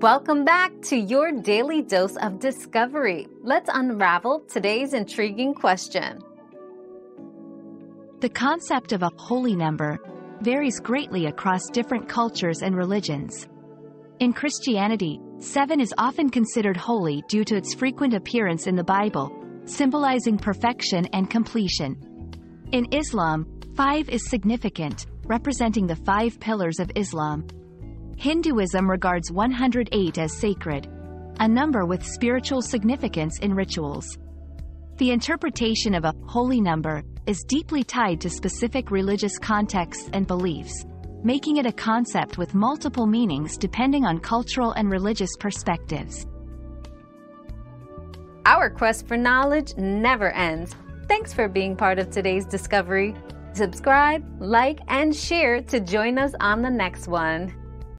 Welcome back to your daily dose of discovery. Let's unravel today's intriguing question. The concept of a holy number varies greatly across different cultures and religions. In Christianity, seven is often considered holy due to its frequent appearance in the Bible, symbolizing perfection and completion. In Islam, five is significant, representing the five pillars of Islam. Hinduism regards 108 as sacred, a number with spiritual significance in rituals. The interpretation of a holy number is deeply tied to specific religious contexts and beliefs making it a concept with multiple meanings depending on cultural and religious perspectives. Our quest for knowledge never ends. Thanks for being part of today's discovery. Subscribe, like, and share to join us on the next one.